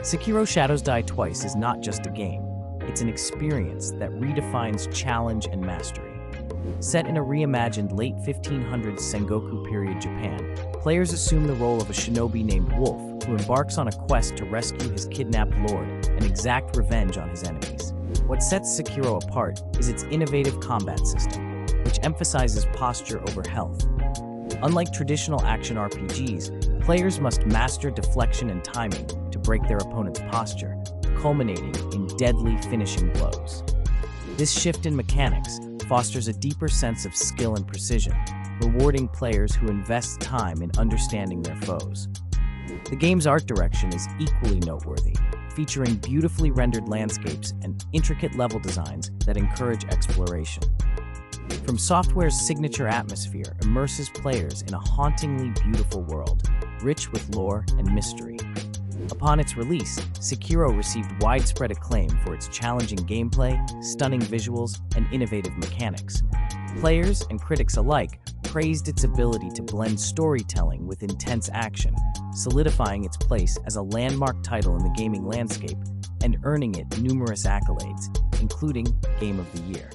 Sekiro Shadows Die Twice is not just a game, it's an experience that redefines challenge and mastery. Set in a reimagined late 1500s Sengoku period Japan, players assume the role of a shinobi named Wolf, who embarks on a quest to rescue his kidnapped lord and exact revenge on his enemies. What sets Sekiro apart is its innovative combat system, which emphasizes posture over health. Unlike traditional action RPGs, players must master deflection and timing break their opponent's posture, culminating in deadly finishing blows. This shift in mechanics fosters a deeper sense of skill and precision, rewarding players who invest time in understanding their foes. The game's art direction is equally noteworthy, featuring beautifully rendered landscapes and intricate level designs that encourage exploration. From Software's signature atmosphere immerses players in a hauntingly beautiful world, rich with lore and mystery. Upon its release, Sekiro received widespread acclaim for its challenging gameplay, stunning visuals, and innovative mechanics. Players and critics alike praised its ability to blend storytelling with intense action, solidifying its place as a landmark title in the gaming landscape and earning it numerous accolades, including Game of the Year.